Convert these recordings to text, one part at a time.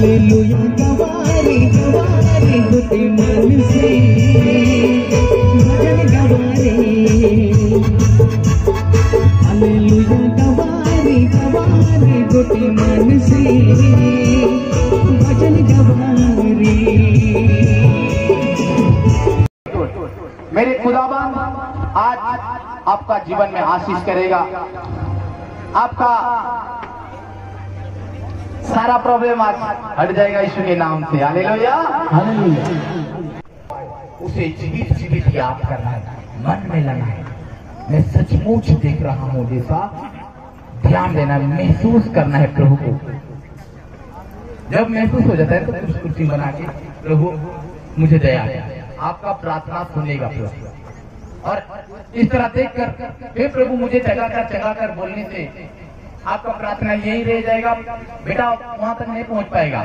Hallelujah Gaware Gaware मन से भजन Gaware hallelujah Gaware Gaware मन से भजन मेरे खुदाबंद, आज आपका जीवन में आशीष करेगा। आपका सारा प्रॉब्लम आज हट जाएगा यीशु के नाम से। हालेलुया। उसे जीवित जीवित याद करना है। मन में लाना है। मैं सचमुच देख रहा हूँ जैसा ध्यान देना है, महसूस करना है प्रभु को। जब महसूस हो जाता है तो कुछ कुर्सी बना के प्रभु मुझे दया। आपका प्रार्थना सुनेगा प्रभु। और इस तरह देख कर हे प्रभु मुझे जगा कर जगा कर बोलने से आपका प्रार्थना यही रह जाएगा। बेटा, वहाँ तक नहीं पहुँच पाएगा।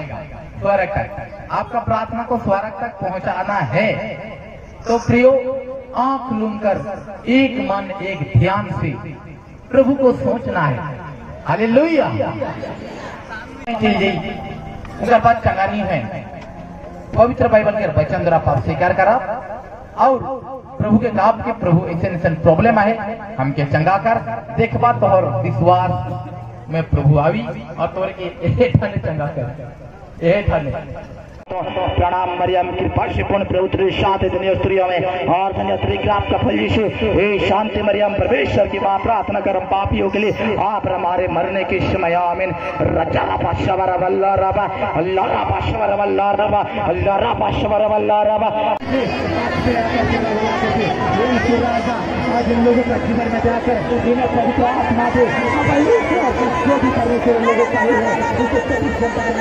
स्वरक तक। आपका प्रार्थना को स्वरक तक पहुंचाना है। तो प्रियो, आँख लूम कर एक मन, एक ध्यान से प्रभु को सोचना है। चंगा नहीं है। पवित्र बाइबल के वचन द्वारा पाप स्वीकार करा। और प्रभु के नाम के प्रभु ऐसे प्रॉब्लम है हम के चंगा कर देख बात और विश्वास में प्रभु आवी और तोर के ए ठाने चंगा कर। ए ठाने प्रणाम मरियम कृपा से पूर्ण प्रभु शांति स्त्रियों में और त्रिग्राम का फल यीशु हे शांति मरियम, परमेश्वर की माँ, प्रार्थना कर हम पापियों के लिए आप हमारे मरने के समय, आमीन। रजा रबा शवर वल्ला रबा अल्लाह रबा शवर वल्ला रबा अल्लाह रबा शवर वल्ला रबा आज इन लोगों का जीवन में जाकर इन्हें पवित्र आत्मा दे जो भी परमेश्वर लोगों का है उसे चौबीस घंटे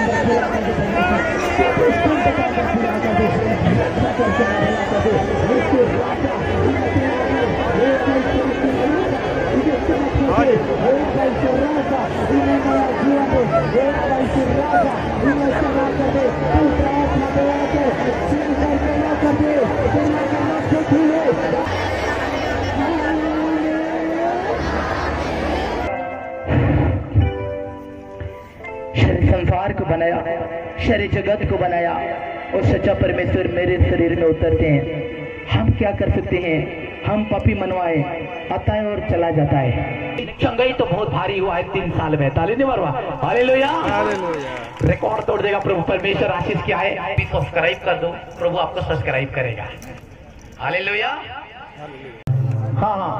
संसार को बनाया। शरीर जगत को बनाया और सच्चा परमेश्वर मेरे शरीर में उतरते हैं। हम क्या कर सकते हैं? हम पपी मनवाए आता है और चला जाता है। चंगाई तो बहुत भारी हुआ है तीन साल में। ताली नहीं मरवा। हालेलुया। रिकॉर्ड तोड़ देगा प्रभु। परमेश्वर आशीष किया है? भी सब्सक्राइब कर दो। प्रभु आपको सब्सक्राइब करेगा। हालेलुया। हाँ हाँ।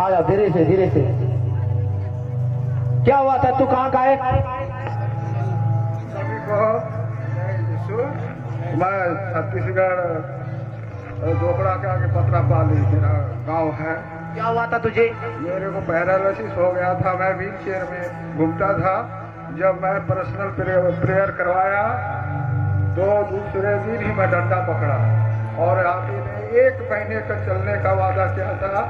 आ जाओ धीरे से धीरे से। क्या हुआ था तू कहाँ का है? मैं छत्तीसगढ़ दोपड़ा के आगे पत्रापाली मेरा गाँव है क्या हुआ था तुझे? मेरे को पैरालिसिस हो गया था, मैं व्हील चेयर में घूमता था, जब मैं पर्सनल प्रेयर करवाया तो दूसरे दिन ही मैं डंडा पकड़ा। और आदमी ने एक महीने का चलने का वादा किया था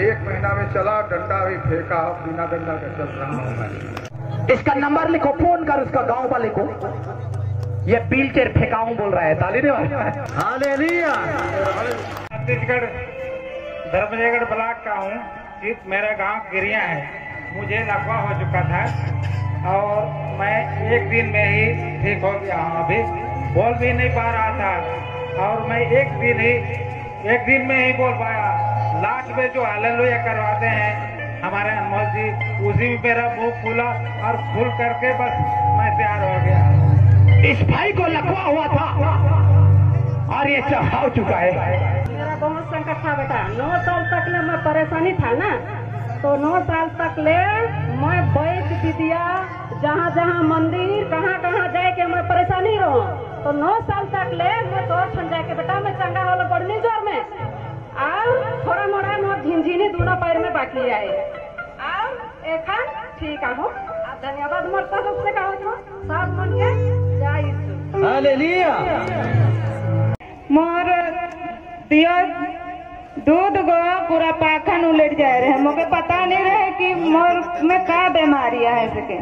एक महीना में चला, डंडा भी फेंका, बिना डंडा का चल रहा हूँ मैं। इसका नंबर लिखो फ़ोन कर उसका गाँव वाले को। ये व्हील चेयर फेंकाऊं बोल रहा है ताली ने हालेलुया। छत्तीसगढ़ धर्मजयगढ़ ब्लॉक का हूँ। मेरा गाँव गिरिया है। मुझे लकवा हो चुका था और मैं एक दिन में ही ठीक हो गया हूँ। अभी बोल भी नहीं पा रहा था और मैं एक दिन ही एक दिन में ही बोल पाया। लास्ट में जो हालेलुया करवाते हैं हमारे अनमोल जी उसी में मेरा मुँह खुला और खुल करके बस मैं तैयार हो गया। इस भाई को लकवा हुआ था। और ये चढ़ाव चुका है। मेरा बहुत संकट था बेटा। नौ साल तक ले मैं परेशानी था ना। तो नौ साल तक ले मैं बैठ दीदिया जहाँ जहाँ मंदिर कहाँ कहाँ जाए के मैं परेशानी रहूँ। तो नौ साल तक ले मैं तो जाए के बेटा मैं चंगा वाला बढ़नी ज़ोर में। और थोड़ा मोड़ा मोर झिनझिनी दोनों पैर में बाकी आए और एखन ठीक आहो। धन्यवाद मोर तरफ़ से कहो तो सब मन के जय यीशु हालेलुया। मोर दियो दूध गो पूरा पाखन उलट जाए रहे मुझे पता नहीं रहे कि मोर में का बीमारी है सके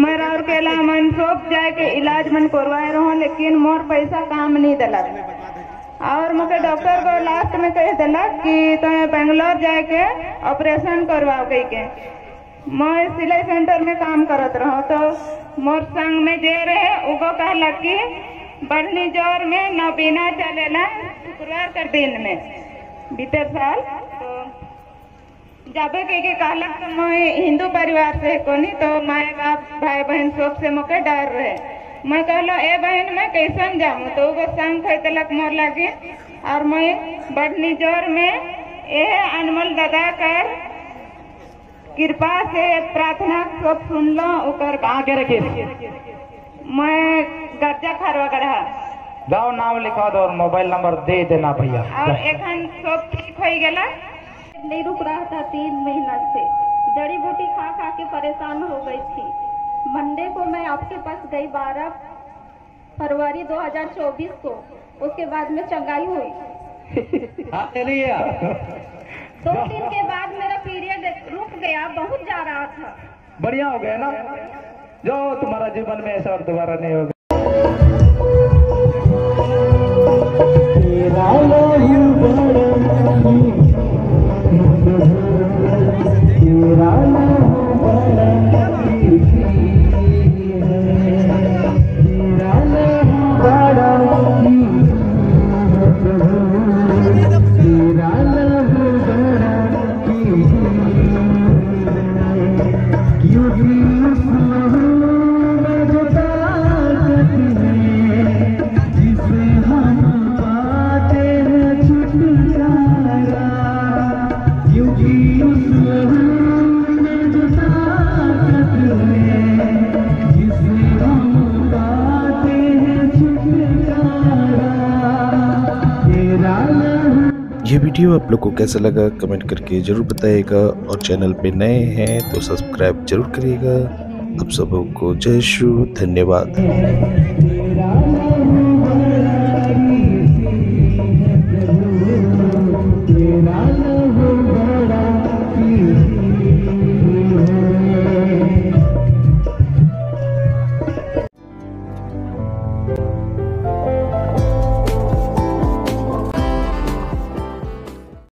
मैं और केला मन सोच जाए के इलाज मन करवाए रहो लेकिन मोर पैसा काम नहीं दिलक और मुझे डॉक्टर को लास्ट में कह दिलक कि तुम्हें बेंगलोर जाए के ऑपरेशन करवाओ कही के। मैं सिलाई सेंटर में काम करत रहो तो मोर संग में जे रहे, उगो कहला कि बढ़नी ज़ोर में नबीना चलेला शुक्रवार कर दिन में। बीते साल तो जाबे के के कहला तो मैं हिंदू परिवार से कोनी तो माए बाप, भाई बहन सबसे मोके डर रहे। मैं कहलो ए बहन मैं कैसन जाऊँ? तो वो संग खरीदलक मोर लगे? और मैं बढ़नी ज़ोर में ये अनमोल दादा कर कृपा से प्रार्थना सब सुन लो ओकर कहाँ के रखी मैं गर्जा खरवा गढ़ा जाओ नाम लिखा दो और मोबाइल नंबर दे देना भैया। और एखन सब ठीक हो गया नहीं रुक रहा था तीन महीना से। जड़ी बूटी खा खा के परेशान हो गई थी। मंडे को मैं आपके पास गई बारह फरवरी 2024 को। उसके बाद में चंगाई हुई। दो दिन के बाद मेरा पीरियड रुक गया बहुत जा रहा था। बढ़िया हो गया ना? जो तुम्हारा जीवन में ऐसा और दोबारा नहीं होगा। ये वीडियो आप लोग को कैसा लगा, कमेंट करके ज़रूर बताइएगा और चैनल पे नए हैं तो सब्सक्राइब ज़रूर करिएगा। आप सबको जय शु धन्यवाद।